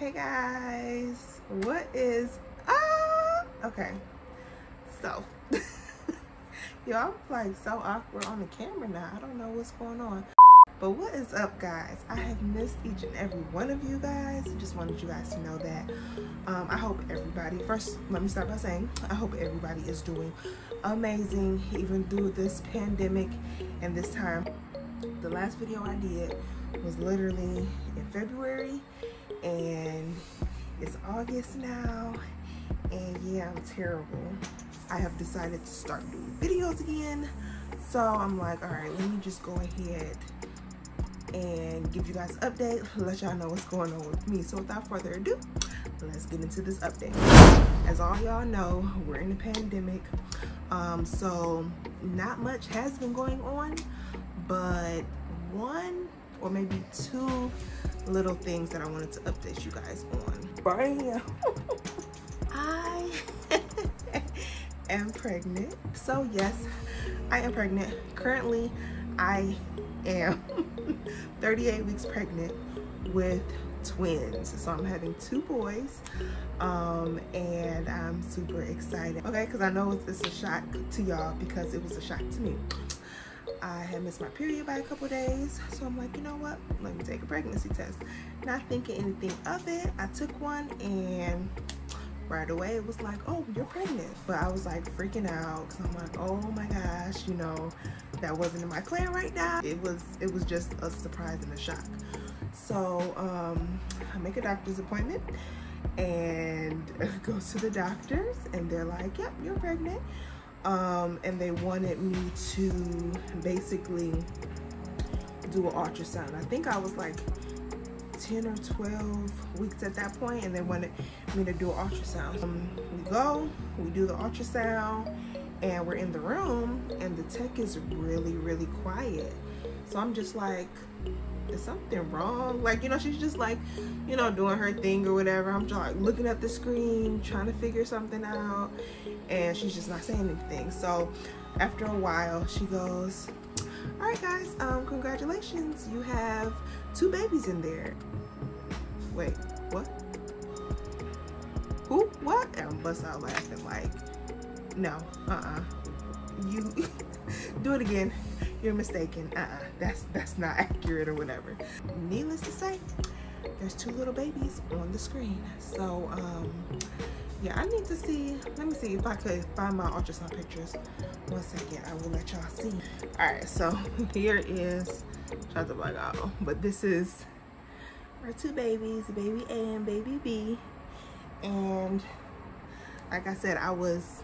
Hey guys, what is up? Okay, so y'all like so awkward on the camera now. I don't know what's going on. But what is up guys? I have missed each and every one of you guys. I Just wanted you guys to know that. Um, I hope everybody, first let me start by saying, I hope everybody is doing amazing even through this pandemic and this time. The last video I did was literally in February and it's August now and yeah I'm terrible. I have decided to start doing videos again. So I'm like all right let me just go ahead and give you guys an update let y'all know what's going on with me. So without further ado let's get into this update. As all y'all know we're in a pandemic. Um, so not much has been going on but one or maybe two little things that I wanted to update you guys on. Bam! I am pregnant. So yes, I am pregnant. Currently, I am 38 weeks pregnant with twins. So I'm having two boys um, and I'm super excited. Okay, because I know it's, it's a shock to y'all because it was a shock to me. I had missed my period by a couple days. So I'm like, you know what? Let me take a pregnancy test. Not thinking anything of it. I took one and right away it was like, oh, you're pregnant. But I was like freaking out because I'm like, oh my gosh, you know, that wasn't in my plan right now. It was it was just a surprise and a shock. So um, I make a doctor's appointment and go to the doctors and they're like, yep, you're pregnant um, and they wanted me to basically do an ultrasound. I think I was like 10 or 12 weeks at that point and they wanted me to do an ultrasound. Um, we go, we do the ultrasound and we're in the room and the tech is really, really quiet. So I'm just like, is something wrong? Like, you know, she's just like, you know, doing her thing or whatever. I'm just like looking at the screen, trying to figure something out and she's just not saying anything. So after a while, she goes, all right guys, um, congratulations. You have two babies in there. Wait, what? Who? What? And I'm bust out laughing like, no, uh-uh. You, do it again. You're mistaken. Uh-uh. That's, that's not accurate or whatever. Needless to say, there's two little babies on the screen. So, um, yeah i need to see let me see if i could find my ultrasound pictures. One second i will let y'all see. All right so here is try to black out but this is our two babies baby a and baby b. And like i said i was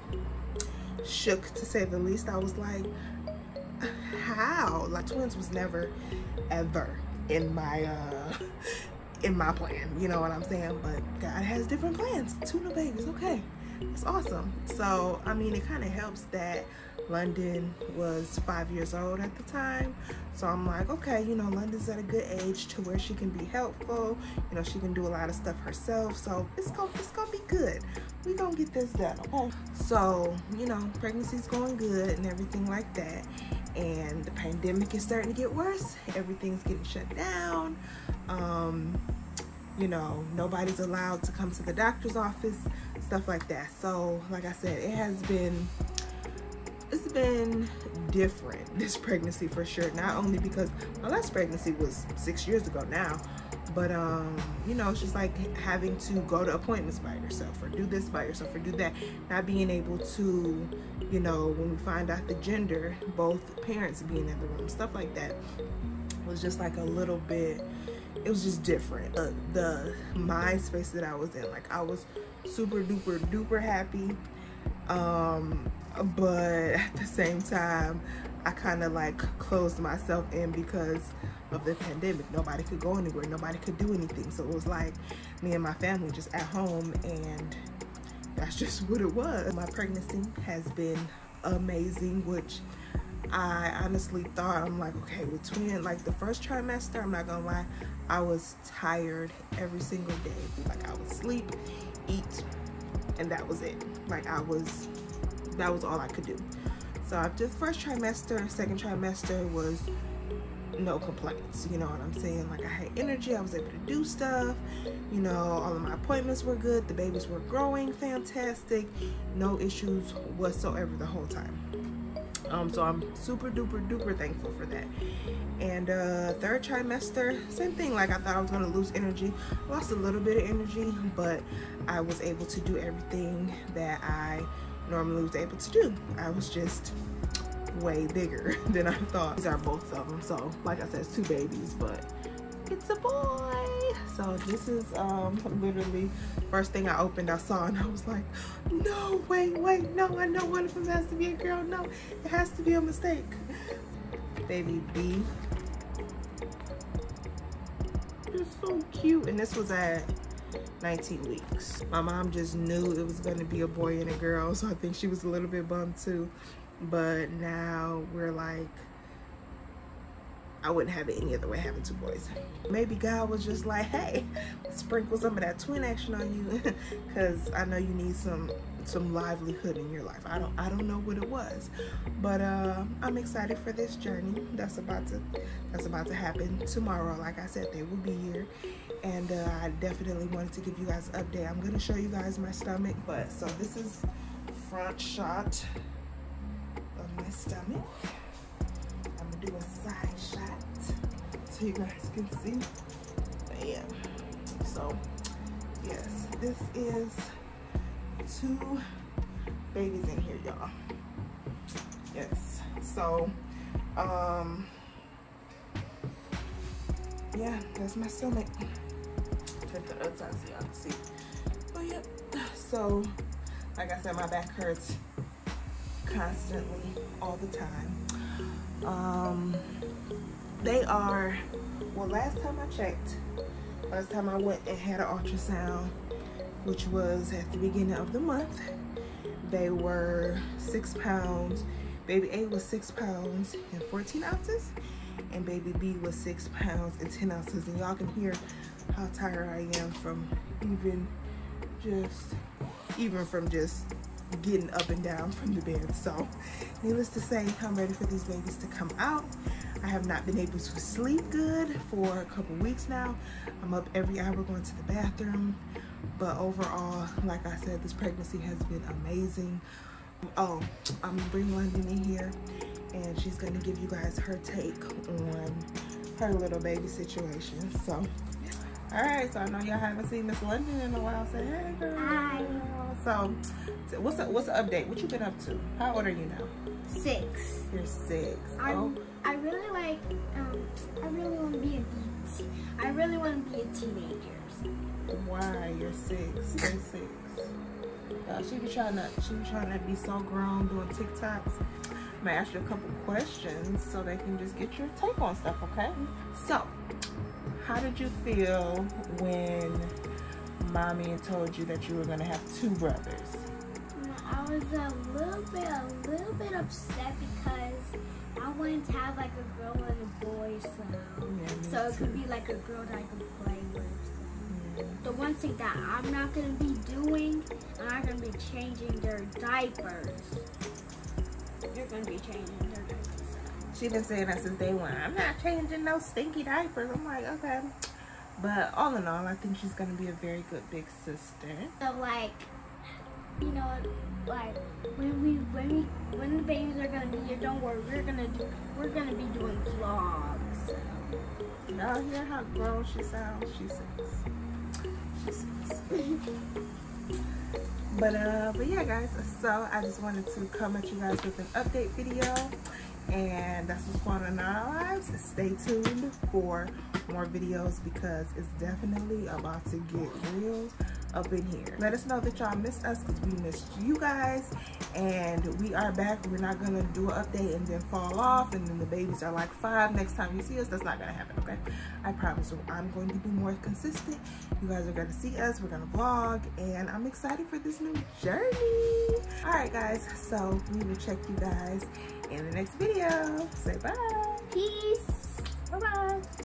shook to say the least. I was like how? Like twins was never ever in my uh in my plan, you know what I'm saying? But God has different plans. Two new babies, okay. It's awesome. So, I mean, it kind of helps that London was five years old at the time. So I'm like, okay, you know, London's at a good age to where she can be helpful. You know, she can do a lot of stuff herself. So it's gonna, it's gonna be good. We gonna get this done, okay? So, you know, pregnancy's going good and everything like that. And the pandemic is starting to get worse. Everything's getting shut down. Um, you know, nobody's allowed to come to the doctor's office, stuff like that. So, like I said, it has been it's been different this pregnancy for sure not only because my last pregnancy was six years ago now but um you know it's just like having to go to appointments by yourself or do this by yourself or do that not being able to you know when we find out the gender both parents being in the room stuff like that was just like a little bit it was just different. Uh, the mind space that i was in like i was super duper duper happy um but at the same time i kind of like closed myself in because of the pandemic. Nobody could go anywhere. Nobody could do anything. So it was like me and my family just at home and that's just what it was. My pregnancy has been amazing which I honestly thought I'm like okay with twin like the first trimester I'm not gonna lie I was tired every single day like I would sleep eat and that was it like I was that was all I could do so after the first trimester second trimester was no complaints. You know what I'm saying? Like I had energy, I was able to do stuff. You know, all of my appointments were good. The babies were growing fantastic. No issues whatsoever the whole time. Um, so I'm super duper duper thankful for that. And uh, third trimester, same thing. Like I thought I was gonna lose energy. Lost a little bit of energy, but I was able to do everything that I normally was able to do. I was just way bigger than I thought. These are both of them. So like I said, it's two babies, but it's a boy. So this is um, literally first thing I opened, I saw and I was like, no, wait, wait, no, I know one of them has to be a girl. No, it has to be a mistake. Baby B. Just so cute. And this was at 19 weeks. My mom just knew it was going to be a boy and a girl, so I think she was a little bit bummed too. But now we're like, I wouldn't have it any other way having two boys. Maybe God was just like, hey, sprinkle some of that twin action on you because I know you need some some livelihood in your life. I don't I don't know what it was. But uh, I'm excited for this journey that's about to that's about to happen tomorrow. Like I said, they will be here. And uh, I definitely wanted to give you guys an update. I'm gonna show you guys my stomach. But so this is front shot so you guys can see. Bam. So yes, this is two babies in here, y'all. Yes. So um yeah, that's my stomach. Take the other side so y'all can see. But yeah, so like I said, my back hurts constantly all the time. Um, they are, well, last time I checked, last time I went and had an ultrasound, which was at the beginning of the month, they were six pounds. Baby A was six pounds and 14 ounces, and baby B was six pounds and 10 ounces. And y'all can hear how tired I am from even just, even from just getting up and down from the bed. So needless to say, I'm ready for these babies to come out. I have not been able to sleep good for a couple weeks now. I'm up every hour going to the bathroom. But overall, like I said, this pregnancy has been amazing. Oh, I'm gonna bring London in here and she's gonna give you guys her take on her little baby situation. So, all right, so I know y'all haven't seen Miss London in a while. Say hey, girl. Hi. So, so what's the, what's the update? What you been up to? How old are you now? Six. You're six. I oh, I really like um I really want to be a te- I really want to be a teenager. why? You're six. You're six. Uh, she be trying to she be trying to be so grown doing TikToks. I'm gonna ask you a couple questions so they can just get your take on stuff, okay? So, how did you feel when mommy told you that you were gonna have two brothers? I was a little bit a little bit upset because I wanted to have like a girl and a boy, so Yeah, so it could be like a girl that I could play with. So. The one thing that I'm not gonna be doing, I'm not gonna be changing their diapers. You're gonna be changing their diapers. She been saying that since day one. I'm not changing no stinky diapers. I'm like, okay. But all in all, I think she's gonna be a very good big sister. So like, you know, like when we when we when the babies are gonna be here, don't worry, we're gonna do we're gonna be doing vlogs. Y'all hear how grown she sounds? She six. She's six. But uh, but yeah, guys. So I just wanted to come at you guys with an update video, and that's what's going on in our lives. Stay tuned for more videos because it's definitely about to get real up in here. Let us know that y'all missed us because we missed you guys, and we are back. We're not gonna do an update and then fall off, and then the babies are like five. Next time you see us, that's not gonna happen. Okay, I promise. you. I'm going to be more consistent. You guys are gonna see us. We're gonna vlog, and I'm excited for this new journey. All right, guys. So we will check you guys in the next video. Say bye. Peace. Bye bye.